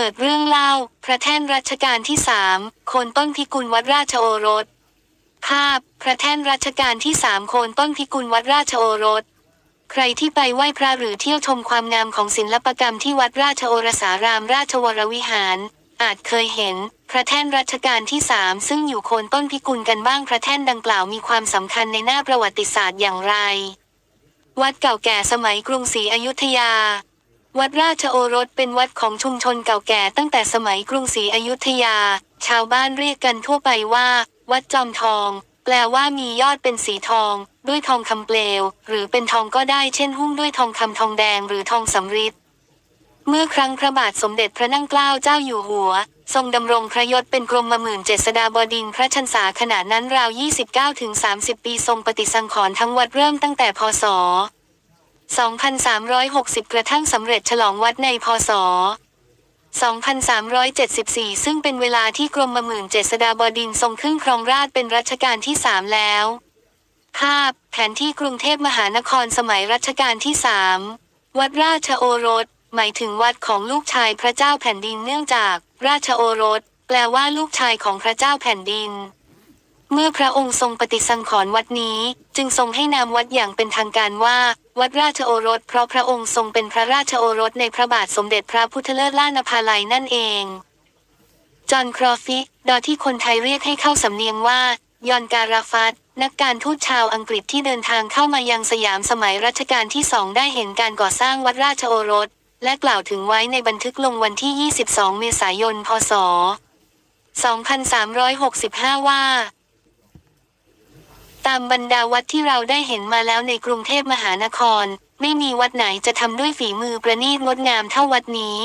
เปิดเรื่องเล่า พระแท่นรัชกาลที่สามโคนต้นพิกุลวัดราชโอรส ภาพ พระแท่นรัชกาลที่สามโคนต้นพิกุลวัดราชโอรส ใครที่ไปไหว้พระหรือเที่ยวชมความงามของศิลปกรรมที่วัดราชโอรสารามราชวรวิหาร อาจเคยเห็น พระแท่นรัชกาลที่สามซึ่งอยู่โคนต้นพิกุลกันบ้างพระแท่นดังกล่าวมีความสำคัญในหน้าประวัติศาสตร์อย่างไร วัดเก่าแก่สมัยกรุงศรีอยุธยา วัดราชโอรสเป็นวัดของชุมชนเก่าแก่ตั้งแต่สมัยกรุงศรีอยุธยา ชาวบ้านเรียกกันทั่วไปว่า วัดจอมทอง แปลว่ามียอดเป็นสีทอง ด้วยทองคำเปลว หรือเป็นทองก็ได้เช่นหุ้มด้วยทองคำทองแดงหรือทองสำริดเมื่อครั้งพระบาทสมเด็จพระนั่งเกล้าเจ้าอยู่หัว ทรงดำรงพระยศเป็นกรมหมื่นเจษฎาบดินพระชันษาขณะนั้นราว 29-30 ปีทรงปฏิสังขรณ์ทั้งวัดเริ่มตั้งแต่พศ 2360 กระทั่งสำเร็จฉลองวัดในพศ 2374 ซึ่งเป็นเวลาที่กรมหมื่นเจษฎาบดินทร์ทรงขึ้นครองราชเป็นรัชกาลที่สามแล้ว ภาพ แผนที่กรุงเทพมหานครสมัยรัชกาลที่สามวัดราชโอรส หมายถึงวัดของลูกชายพระเจ้าแผ่นดินเนื่องจาก ราชโอรส แปลว่าลูกชายของพระเจ้าแผ่นดิน เมื่อพระองค์ทรงปฏิสังขรณ์วัดนี้ จึงทรงให้นามวัดอย่างเป็นทางการว่า วัดราชโอรส เพราะพระองค์ทรงเป็นพระราชโอรสในพระบาทสมเด็จพระพุทธเลิศหล้านภาลัยนั่นเอง จอห์นครอว์เฟิร์ดที่คนไทยเรียกให้เข้าสำเนียงว่ายอนการะฝัดนักการทูตชาวอังกฤษที่เดินทางเข้ามายังสยามสมัยรัชกาลที่สองได้เห็นการก่อสร้างวัดราชโอรส และกล่าวถึงไว้ในบันทึกลงวันที่ 22 เมษายน พศ 2365 ว่า ตามบรรดาวัดที่เราได้เห็นมาแล้วในกรุงเทพมหานคร ไม่มีวัดไหนจะทำด้วยฝีมือประณีตงดงามเท่าวัดนี้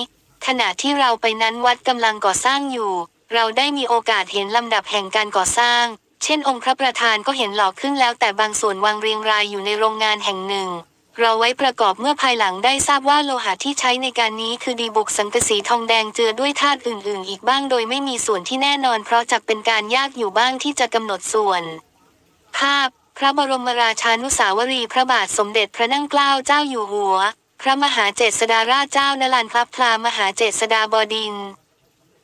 ขณะที่เราไปนั้นวัดกำลังก่อสร้างอยู่ เราได้มีโอกาสเห็นลำดับแห่งการก่อสร้าง เช่น องค์พระประธานก็เห็นหล่อขึ้นแล้วแต่บางส่วนวางเรียงรายอยู่ในโรงงานแห่งหนึ่ง เราไว้ประกอบเมื่อภายหลังได้ทราบว่าโลหะที่ใช้ในการนี้คือดีบุกสังกะสีทองแดงเจือด้วยธาตุอื่น ๆ อีกบ้างโดยไม่มีส่วนที่แน่นอน เพราะจักเป็นการยากอยู่บ้างที่จะกำหนดส่วนาพ พระบรมราชานุสาวรีย์พระบาทสมเด็จพระนั่งเกล้าเจ้าอยู่หัว พระมหาเจษฎาราชเจ้านลันพลับพลามหาเจษฎาบดิน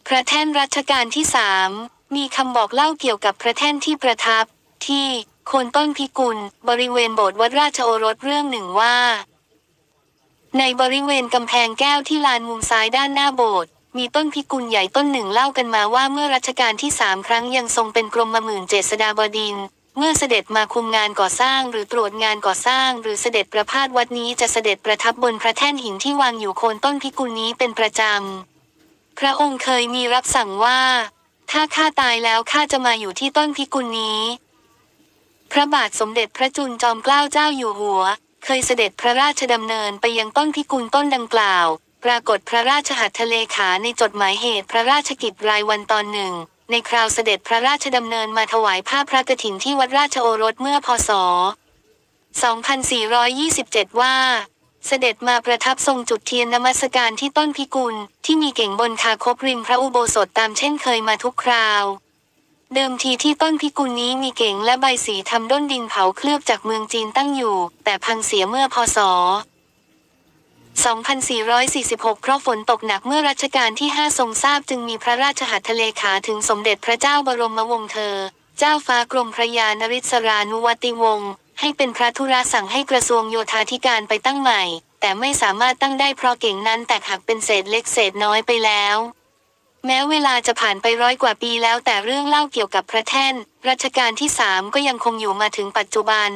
พระแท่นรัชกาลที่สามมีคำบอกเล่าเกี่ยวกับพระแท่นที่ประทับ ที่โคนต้นพิกุล บริเวณโบสถ์วัดราชโอรสเรื่องหนึ่งว่า ในบริเวณกำแพงแก้วที่ลานมุมซ้ายด้านหน้าโบสถ์มีต้นพิกุลใหญ่ต้นหนึ่งเล่ากันมาว่าเมื่อรัชกาลที่สามครั้งยังทรงเป็นกรมหมื่นเจษฎาบดิน เมื่อเสด็จมาคุมงานก่อสร้างหรือตรวจงานก่อสร้าง หรือเสด็จประพาสวัดนี้จะเสด็จประทับบนพระแท่นหินที่วางอยู่โคนต้นพิกุลนี้เป็นประจำ พระองค์เคยมีรับสั่งว่า ถ้าข้าตายแล้วข้าจะมาอยู่ที่ต้นพิกุลนี้ พระบาทสมเด็จพระจุลจอมเกล้าเจ้าอยู่หัว เคยเสด็จพระราชดำเนินไปยังต้นพิกุลต้นดังกล่าว ปรากฏพระราชหัตถเลขาในจดหมายเหตุพระราชกิจรายวันตอนหนึ่ง ในคราวเสด็จพระราชดำเนินมาถวายผ้าพระกฐินที่วัดราชโอรสเมื่อพศ 2427 ว่า เสด็จมาประทับทรงจุดเทียนนมัสการที่ต้นพิกุล ที่มีเก่งบนคาคบริมพระอุโบสถตามเช่นเคยมาทุกคราว เดิมทีที่ต้นพิกุลนี้มีเก่งและใบสีทำด้นดินเผาเคลือบจากเมืองจีนตั้งอยู่ แต่พังเสียเมื่อพศ 2446 เพราะฝนตกหนักเมื่อรัชกาลที่ 5 ทรงทราบจึงมีพระราชหัตถเลขาถึงสมเด็จพระเจ้าบรมวงศ์เธอ เจ้าฟ้ากรมพระยานริศรานุวัติวงศ์ให้เป็นพระธุระสั่งให้กระทรวงโยธาธิการไปตั้งใหม่ แต่ไม่สามารถตั้งได้เพราะเก่งนั้นแตกหักเป็นเศษเล็กเศษน้อยไปแล้ว แม้เวลาจะผ่านไปร้อยกว่าปีแล้วแต่เรื่องเล่าเกี่ยวกับพระแท่น รัชกาลที่สามก็ยังคงอยู่มาถึงปัจจุบัน